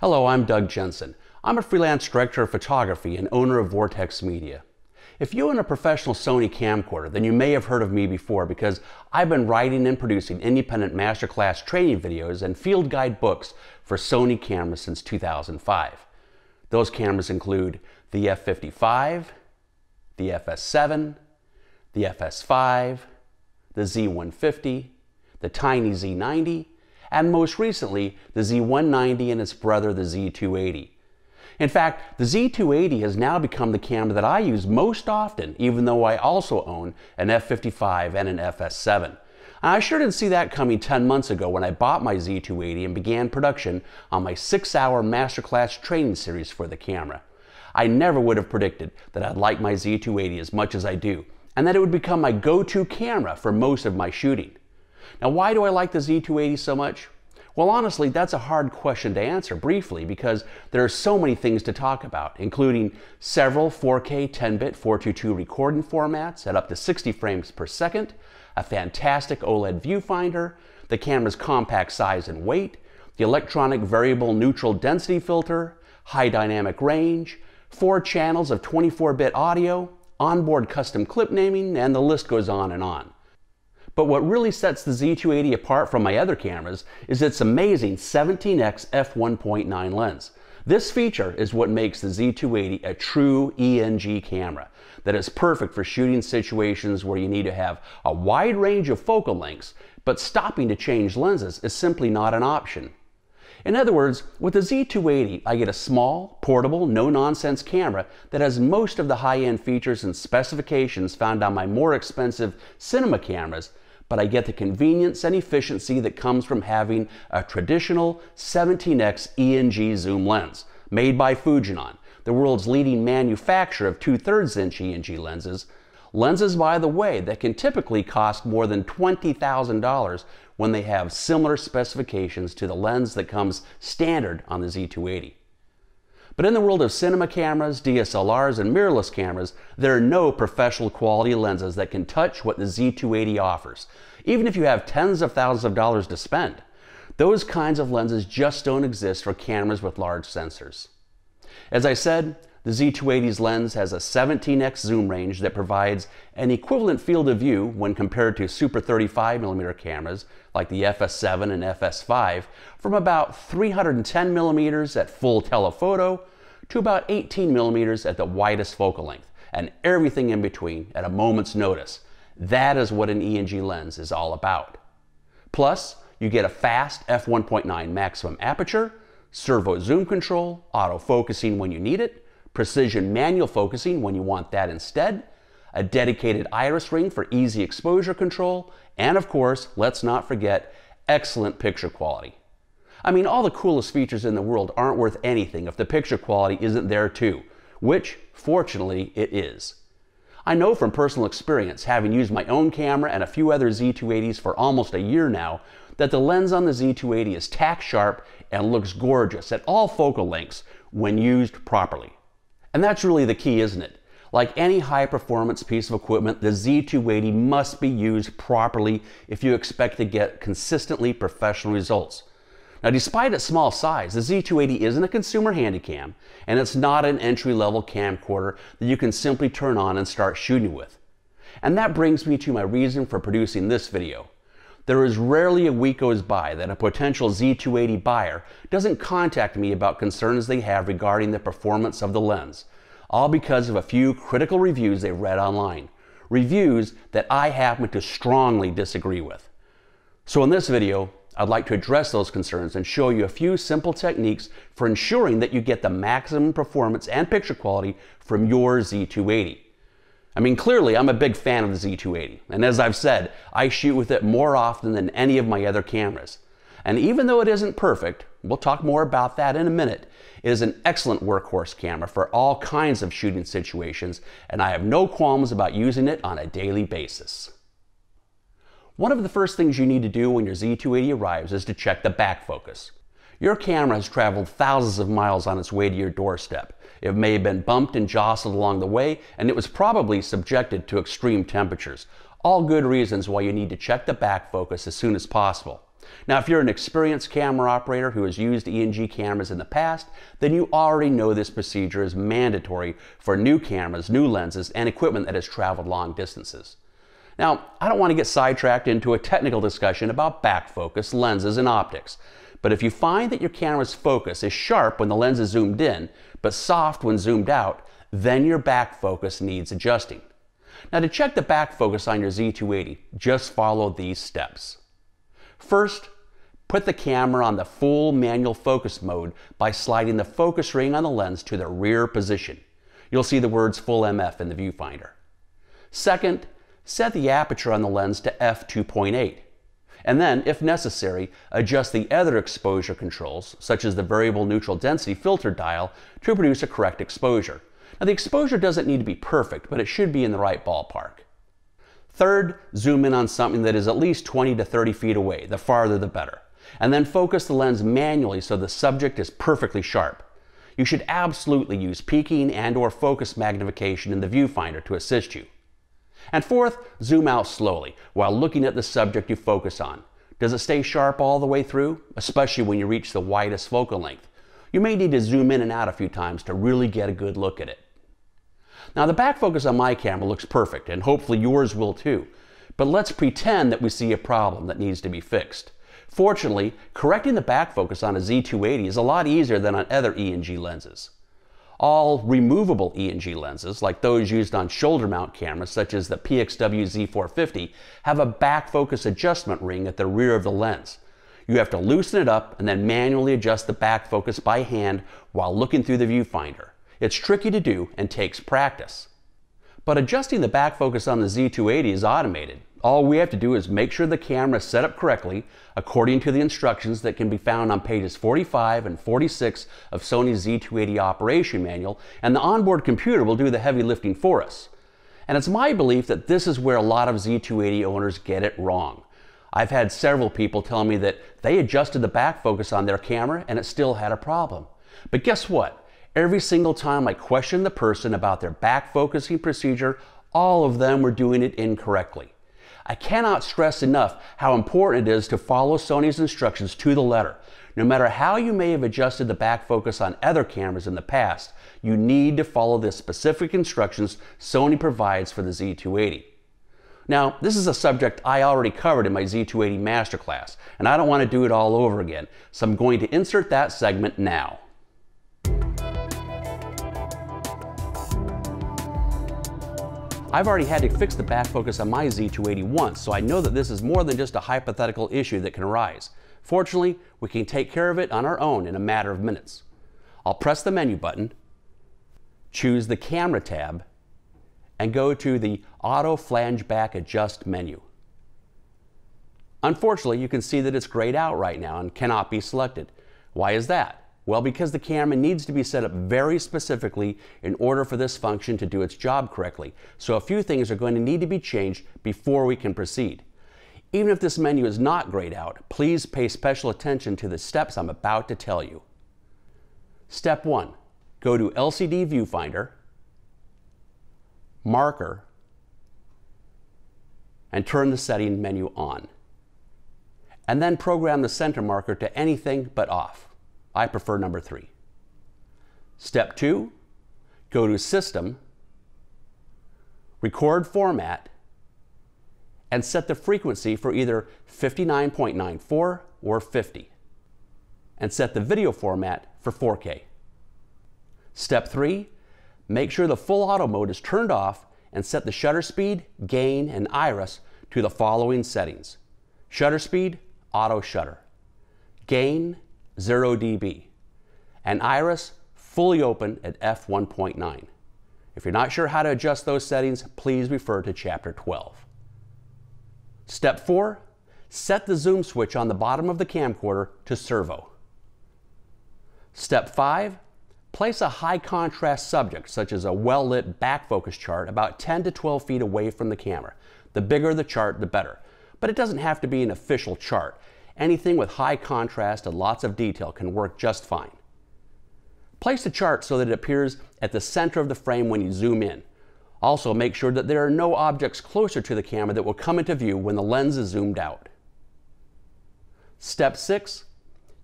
Hello, I'm Doug Jensen. I'm a freelance director of photography and owner of Vortex Media. If you own a professional Sony camcorder, then you may have heard of me before because I've been writing and producing independent masterclass training videos and field guide books for Sony cameras since 2005. Those cameras include the F55, the FS7, the FS5, the Z150, the Tiny Z90, and most recently, the Z190 and its brother, the Z280. In fact, the Z280 has now become the camera that I use most often, even though I also own an F55 and an FS7. I sure didn't see that coming 10 months ago when I bought my Z280 and began production on my six hour masterclass training series for the camera. I never would have predicted that I'd like my Z280 as much as I do, and that it would become my go to camera for most of my shooting. Now, why do I like the Z280 so much? Well, honestly, that's a hard question to answer briefly because there are so many things to talk about, including several 4K 10-bit 422 recording formats at up to 60 frames per second, a fantastic OLED viewfinder, the camera's compact size and weight, the electronic variable neutral density filter, high dynamic range, four channels of 24-bit audio, onboard custom clip naming, and the list goes on and on. But what really sets the Z280 apart from my other cameras is its amazing 17x f1.9 lens. This feature is what makes the Z280 a true ENG camera that is perfect for shooting situations where you need to have a wide range of focal lengths, but stopping to change lenses is simply not an option. In other words, with the Z280, I get a small, portable, no-nonsense camera that has most of the high-end features and specifications found on my more expensive cinema cameras, but I get the convenience and efficiency that comes from having a traditional 17x ENG zoom lens made by Fujinon, the world's leading manufacturer of 2 3 inch ENG lenses. Lenses, by the way, that can typically cost more than $20,000 when they have similar specifications to the lens that comes standard on the Z280. But in the world of cinema cameras, DSLRs, and mirrorless cameras, there are no professional quality lenses that can touch what the Z280 offers, even if you have tens of thousands of dollars to spend. Those kinds of lenses just don't exist for cameras with large sensors. As I said, the Z280's lens has a 17x zoom range that provides an equivalent field of view when compared to super 35mm cameras like the FS7 and FS5 from about 310mm at full telephoto to about 18mm at the widest focal length and everything in between at a moment's notice. That is what an ENG lens is all about. Plus, you get a fast f1.9 maximum aperture, servo zoom control, auto focusing when you need it, precision manual focusing when you want that instead, a dedicated iris ring for easy exposure control, and of course, let's not forget, excellent picture quality. I mean, all the coolest features in the world aren't worth anything if the picture quality isn't there too, which, fortunately, it is. I know from personal experience, having used my own camera and a few other Z280s for almost a year now, that the lens on the Z280 is tack sharp and looks gorgeous at all focal lengths when used properly. And that's really the key, isn't it? Like any high performance piece of equipment, the Z280 must be used properly if you expect to get consistently professional results. Now, despite its small size, the Z280 isn't a consumer handycam, and it's not an entry-level camcorder that you can simply turn on and start shooting with. And that brings me to my reason for producing this video. There is rarely a week goes by that a potential Z280 buyer doesn't contact me about concerns they have regarding the performance of the lens, all because of a few critical reviews they read online. Reviews that I happen to strongly disagree with. So in this video, I'd like to address those concerns and show you a few simple techniques for ensuring that you get the maximum performance and picture quality from your Z280. I mean, clearly, I'm a big fan of the Z280, and as I've said, I shoot with it more often than any of my other cameras. And even though it isn't perfect, we'll talk more about that in a minute, it is an excellent workhorse camera for all kinds of shooting situations, and I have no qualms about using it on a daily basis. One of the first things you need to do when your Z280 arrives is to check the back focus. Your camera has traveled thousands of miles on its way to your doorstep. It may have been bumped and jostled along the way, and it was probably subjected to extreme temperatures. All good reasons why you need to check the back focus as soon as possible. Now, if you're an experienced camera operator who has used ENG cameras in the past, then you already know this procedure is mandatory for new cameras, new lenses, and equipment that has traveled long distances. Now, I don't want to get sidetracked into a technical discussion about back focus, lenses, and optics, but if you find that your camera's focus is sharp when the lens is zoomed in, but soft when zoomed out, then your back focus needs adjusting. Now to check the back focus on your Z280, just follow these steps. First, put the camera on the full manual focus mode by sliding the focus ring on the lens to the rear position. You'll see the words full MF in the viewfinder. Second, set the aperture on the lens to f2.8. And then, if necessary, adjust the other exposure controls, such as the variable neutral density filter dial, to produce a correct exposure. Now the exposure doesn't need to be perfect, but it should be in the right ballpark. Third, zoom in on something that is at least 20 to 30 feet away, the farther the better. And then focus the lens manually so the subject is perfectly sharp. You should absolutely use peaking and or focus magnification in the viewfinder to assist you. And fourth, zoom out slowly while looking at the subject you focus on. Does it stay sharp all the way through, especially when you reach the widest focal length? You may need to zoom in and out a few times to really get a good look at it. Now the back focus on my camera looks perfect and hopefully yours will too. But let's pretend that we see a problem that needs to be fixed. Fortunately, correcting the back focus on a Z280 is a lot easier than on other ENG lenses. All removable ENG lenses, like those used on shoulder mount cameras such as the PXW Z450, have a back focus adjustment ring at the rear of the lens. You have to loosen it up and then manually adjust the back focus by hand while looking through the viewfinder. It's tricky to do and takes practice. But adjusting the back focus on the Z280 is automated. All we have to do is make sure the camera is set up correctly according to the instructions that can be found on pages 45 and 46 of Sony's Z280 operation manual, and the onboard computer will do the heavy lifting for us. And it's my belief that this is where a lot of Z280 owners get it wrong. I've had several people tell me that they adjusted the back focus on their camera and it still had a problem. But guess what? Every single time I questioned the person about their back focusing procedure, all of them were doing it incorrectly. I cannot stress enough how important it is to follow Sony's instructions to the letter. No matter how you may have adjusted the back focus on other cameras in the past, you need to follow the specific instructions Sony provides for the Z280. Now, this is a subject I already covered in my Z280 masterclass, and I don't want to do it all over again, so I'm going to insert that segment now. I've already had to fix the back focus on my Z280 once, so I know that this is more than just a hypothetical issue that can arise. Fortunately, we can take care of it on our own in a matter of minutes. I'll press the menu button, choose the camera tab, and go to the Auto Flange Back Adjust menu. Unfortunately, you can see that it's grayed out right now and cannot be selected. Why is that? Well, because the camera needs to be set up very specifically in order for this function to do its job correctly. So a few things are going to need to be changed before we can proceed. Even if this menu is not grayed out, please pay special attention to the steps I'm about to tell you. Step 1. Go to LCD Viewfinder, Marker, and turn the setting menu on. And then program the center marker to anything but off. I prefer number three. Step two, go to System, Record Format, and set the frequency for either 59.94 or 50, and set the video format for 4K. Step three, make sure the full auto mode is turned off and set the shutter speed, gain, and iris to the following settings. Shutter speed, auto shutter. Gain, 0 dB, and iris fully open at f1.9. If you're not sure how to adjust those settings, please refer to chapter 12. Step 4, set the zoom switch on the bottom of the camcorder to servo. Step 5, place a high contrast subject, such as a well lit back focus chart, about 10 to 12 feet away from the camera. The bigger the chart, the better. But it doesn't have to be an official chart. Anything with high contrast and lots of detail can work just fine. Place the chart so that it appears at the center of the frame when you zoom in. Also make sure that there are no objects closer to the camera that will come into view when the lens is zoomed out. Step 6.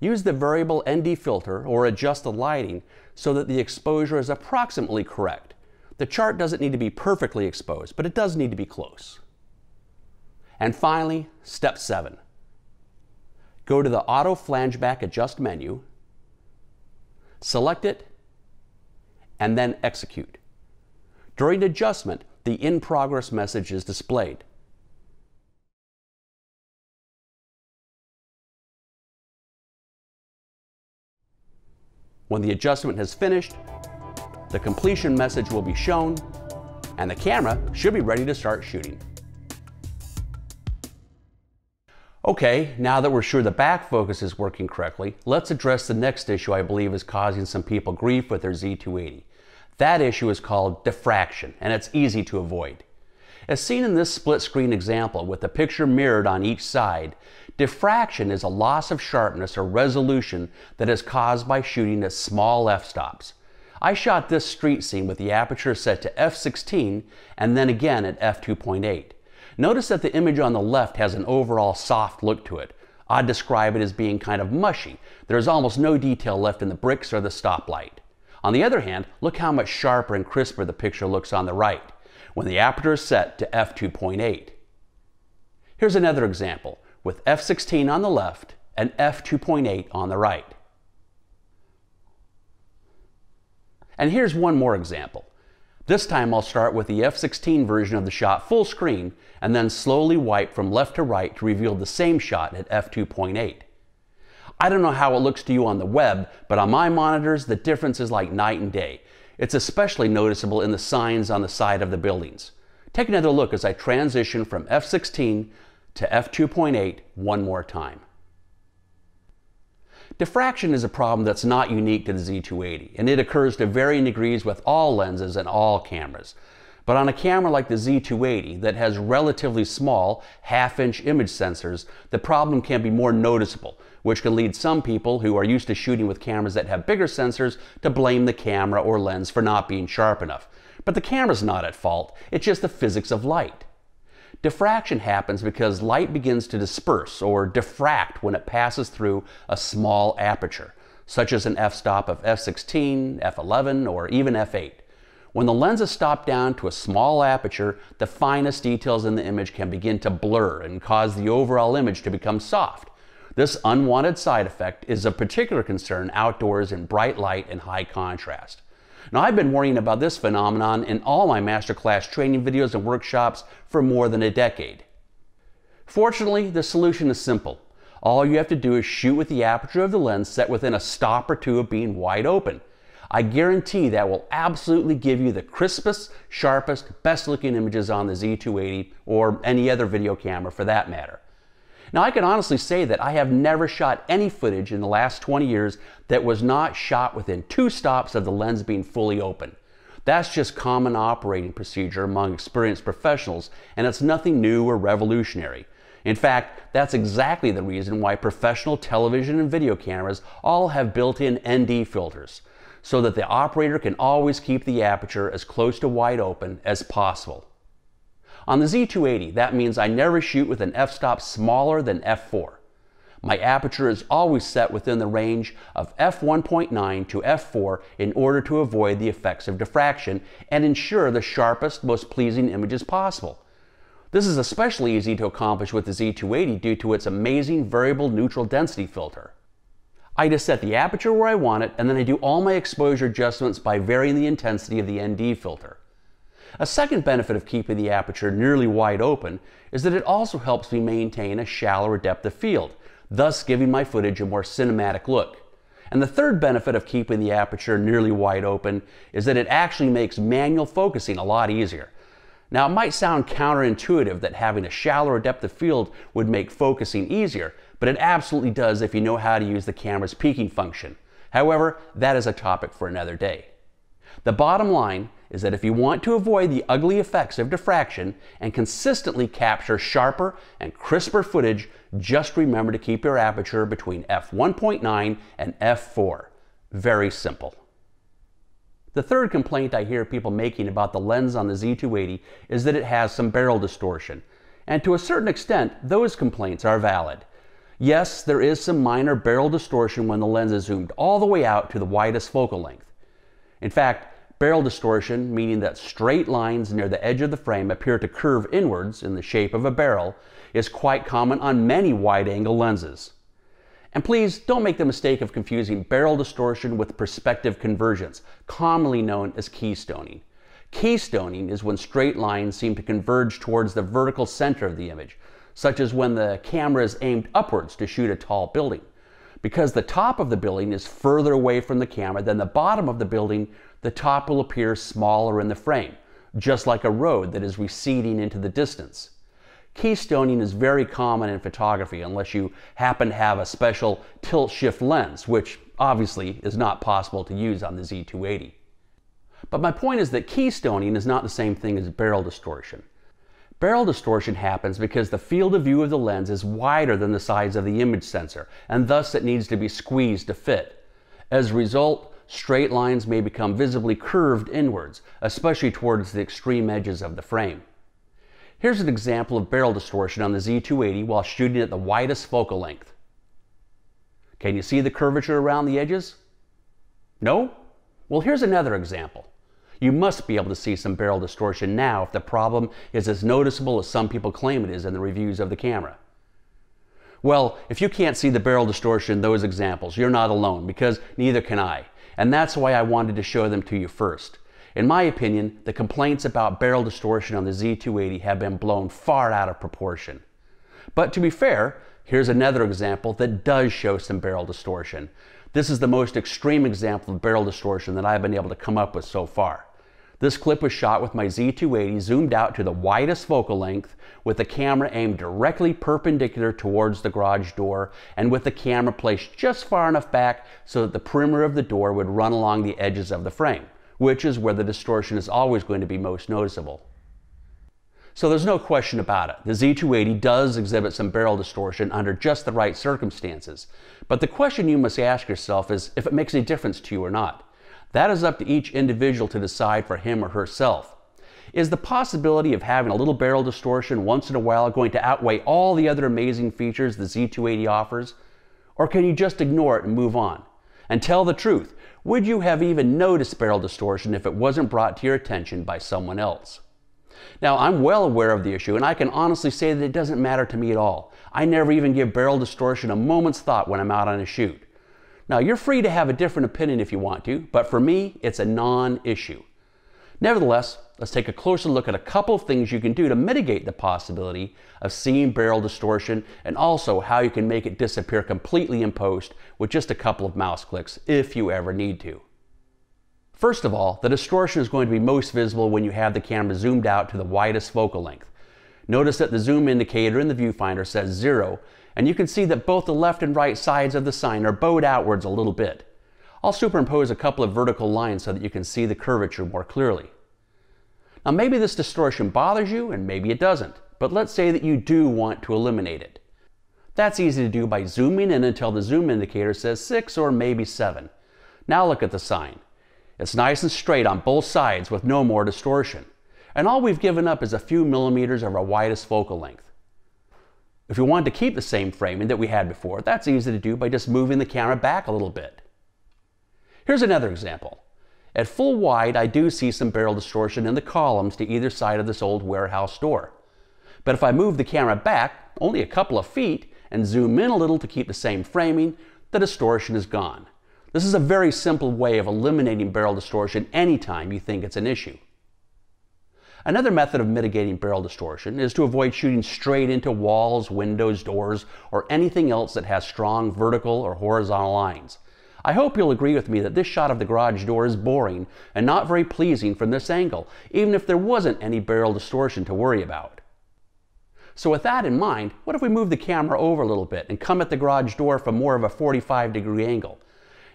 Use the variable ND filter or adjust the lighting so that the exposure is approximately correct. The chart doesn't need to be perfectly exposed, but it does need to be close. And finally, step 7. Go to the Auto Flangeback Adjust menu, select it, and then execute. During adjustment, the in progress message is displayed. When the adjustment has finished, the completion message will be shown and the camera should be ready to start shooting. Okay, now that we're sure the back focus is working correctly, let's address the next issue I believe is causing some people grief with their Z280. That issue is called diffraction, and it's easy to avoid. As seen in this split screen example with the picture mirrored on each side, diffraction is a loss of sharpness or resolution that is caused by shooting at small f-stops. I shot this street scene with the aperture set to f16 and then again at f2.8. Notice that the image on the left has an overall soft look to it. I'd describe it as being kind of mushy. There's almost no detail left in the bricks or the stoplight. On the other hand, look how much sharper and crisper the picture looks on the right when the aperture is set to f2.8. Here's another example with f16 on the left and f2.8 on the right. And here's one more example. This time I'll start with the f16 version of the shot full screen and then slowly wipe from left to right to reveal the same shot at f2.8. I don't know how it looks to you on the web, but on my monitors, the difference is like night and day. It's especially noticeable in the signs on the side of the buildings. Take another look as I transition from f16 to f2.8 one more time. Diffraction is a problem that's not unique to the Z280, and it occurs to varying degrees with all lenses and all cameras. But on a camera like the Z280 that has relatively small half-inch image sensors, the problem can be more noticeable, which can lead some people who are used to shooting with cameras that have bigger sensors to blame the camera or lens for not being sharp enough. But the camera's not at fault, it's just the physics of light. Diffraction happens because light begins to disperse or diffract when it passes through a small aperture, such as an f-stop of f16, f11, or even f8. When the lens is stopped down to a small aperture, the finest details in the image can begin to blur and cause the overall image to become soft. This unwanted side effect is a particular concern outdoors in bright light and high contrast. Now, I've been worrying about this phenomenon in all my masterclass training videos and workshops for more than a decade. Fortunately, the solution is simple. All you have to do is shoot with the aperture of the lens set within a stop or two of being wide open. I guarantee that will absolutely give you the crispest, sharpest, best looking images on the Z280 or any other video camera for that matter. Now, I can honestly say that I have never shot any footage in the last 20 years that was not shot within two stops of the lens being fully open. That's just common operating procedure among experienced professionals, and it's nothing new or revolutionary. In fact, that's exactly the reason why professional television and video cameras all have built-in ND filters so that the operator can always keep the aperture as close to wide open as possible. On the Z280, that means I never shoot with an f-stop smaller than f4. My aperture is always set within the range of f1.9 to f4 in order to avoid the effects of diffraction and ensure the sharpest, most pleasing images possible. This is especially easy to accomplish with the Z280 due to its amazing variable neutral density filter. I just set the aperture where I want it, and then I do all my exposure adjustments by varying the intensity of the ND filter. A second benefit of keeping the aperture nearly wide open is that it also helps me maintain a shallower depth of field, thus giving my footage a more cinematic look. And the third benefit of keeping the aperture nearly wide open is that it actually makes manual focusing a lot easier. Now, it might sound counterintuitive that having a shallower depth of field would make focusing easier, but it absolutely does if you know how to use the camera's peaking function. However, that is a topic for another day. The bottom line is that if you want to avoid the ugly effects of diffraction and consistently capture sharper and crisper footage, just remember to keep your aperture between f1.9 and f4. Very simple. The third complaint I hear people making about the lens on the Z280 is that it has some barrel distortion. And to a certain extent, those complaints are valid. Yes, there is some minor barrel distortion when the lens is zoomed all the way out to the widest focal length. In fact, barrel distortion, meaning that straight lines near the edge of the frame appear to curve inwards in the shape of a barrel, is quite common on many wide-angle lenses. And please don't make the mistake of confusing barrel distortion with perspective convergence, commonly known as keystoning. Keystoning is when straight lines seem to converge towards the vertical center of the image, such as when the camera is aimed upwards to shoot a tall building. Because the top of the building is further away from the camera than the bottom of the building, the top will appear smaller in the frame, just like a road that is receding into the distance. Keystoning is very common in photography unless you happen to have a special tilt shift lens, which obviously is not possible to use on the Z280. But my point is that keystoning is not the same thing as barrel distortion. Barrel distortion happens because the field of view of the lens is wider than the size of the image sensor, and thus it needs to be squeezed to fit. As a result, straight lines may become visibly curved inwards, especially towards the extreme edges of the frame. Here's an example of barrel distortion on the Z280 while shooting at the widest focal length. Can you see the curvature around the edges? No? Well, here's another example. You must be able to see some barrel distortion now if the problem is as noticeable as some people claim it is in the reviews of the camera. Well, if you can't see the barrel distortion in those examples, you're not alone because neither can I. And that's why I wanted to show them to you first. In my opinion, the complaints about barrel distortion on the Z280 have been blown far out of proportion. But to be fair, here's another example that does show some barrel distortion. This is the most extreme example of barrel distortion that I've been able to come up with so far. This clip was shot with my Z280 zoomed out to the widest focal length with the camera aimed directly perpendicular towards the garage door and with the camera placed just far enough back so that the perimeter of the door would run along the edges of the frame, which is where the distortion is always going to be most noticeable. So there's no question about it. The Z280 does exhibit some barrel distortion under just the right circumstances. But the question you must ask yourself is if it makes any difference to you or not. That is up to each individual to decide for him or herself. Is the possibility of having a little barrel distortion once in a while going to outweigh all the other amazing features the Z280 offers? Or can you just ignore it and move on? And tell the truth, would you have even noticed barrel distortion if it wasn't brought to your attention by someone else? Now, I'm well aware of the issue, and I can honestly say that it doesn't matter to me at all. I never even give barrel distortion a moment's thought when I'm out on a shoot. Now, you're free to have a different opinion if you want to, but for me, it's a non issue. Nevertheless, let's take a closer look at a couple of things you can do to mitigate the possibility of seeing barrel distortion and also how you can make it disappear completely in post with just a couple of mouse clicks if you ever need to. First of all, the distortion is going to be most visible when you have the camera zoomed out to the widest focal length. Notice that the zoom indicator in the viewfinder says zero, and you can see that both the left and right sides of the sign are bowed outwards a little bit. I'll superimpose a couple of vertical lines so that you can see the curvature more clearly. Now maybe this distortion bothers you and maybe it doesn't, but let's say that you do want to eliminate it. That's easy to do by zooming in until the zoom indicator says 6 or maybe 7. Now look at the sign. It's nice and straight on both sides with no more distortion. And all we've given up is a few millimeters of our widest focal length. If we wanted to keep the same framing that we had before, that's easy to do by just moving the camera back a little bit. Here's another example. At full wide, I do see some barrel distortion in the columns to either side of this old warehouse door. But if I move the camera back only a couple of feet and zoom in a little to keep the same framing, the distortion is gone. This is a very simple way of eliminating barrel distortion anytime you think it's an issue. Another method of mitigating barrel distortion is to avoid shooting straight into walls, windows, doors, or anything else that has strong vertical or horizontal lines. I hope you'll agree with me that this shot of the garage door is boring and not very pleasing from this angle, even if there wasn't any barrel distortion to worry about. So with that in mind, what if we move the camera over a little bit and come at the garage door from more of a 45 degree angle?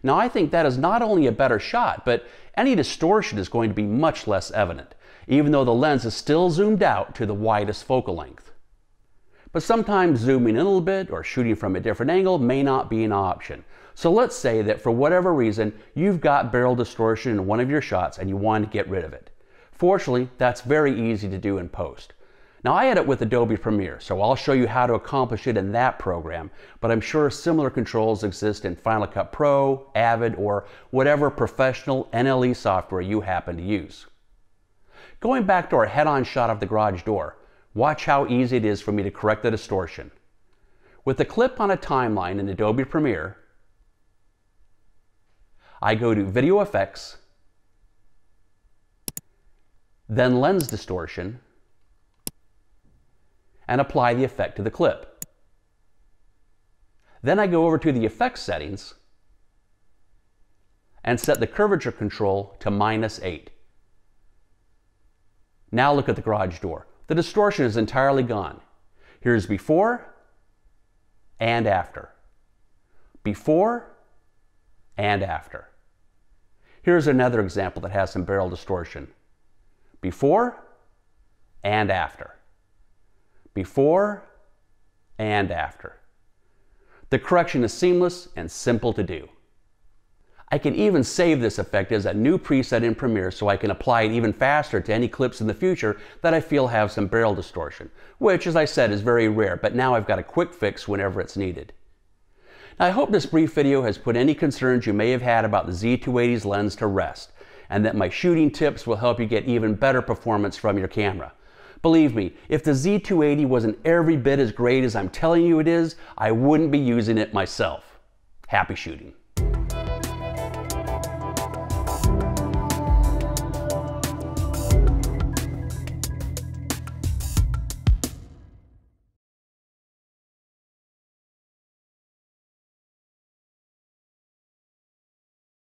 Now I think that is not only a better shot, but any distortion is going to be much less evident even though the lens is still zoomed out to the widest focal length. But sometimes zooming in a little bit or shooting from a different angle may not be an option. So let's say that for whatever reason, you've got barrel distortion in one of your shots and you want to get rid of it. Fortunately, that's very easy to do in post. Now I edit with Adobe Premiere, so I'll show you how to accomplish it in that program, but I'm sure similar controls exist in Final Cut Pro, Avid, or whatever professional NLE software you happen to use. Going back to our head-on shot of the garage door, watch how easy it is for me to correct the distortion. With the clip on a timeline in Adobe Premiere, I go to Video Effects, then Lens Distortion, and apply the effect to the clip. Then I go over to the effects settings and set the curvature control to minus 8. Now look at the garage door. The distortion is entirely gone. Here's before and after. Before and after. Here's another example that has some barrel distortion. Before and after before and after. The correction is seamless and simple to do. I can even save this effect as a new preset in Premiere so I can apply it even faster to any clips in the future that I feel have some barrel distortion, which as I said is very rare, but now I've got a quick fix whenever it's needed. Now I hope this brief video has put any concerns you may have had about the Z280's lens to rest, and that my shooting tips will help you get even better performance from your camera. Believe me, if the Z280 wasn't every bit as great as I'm telling you it is, I wouldn't be using it myself. Happy shooting.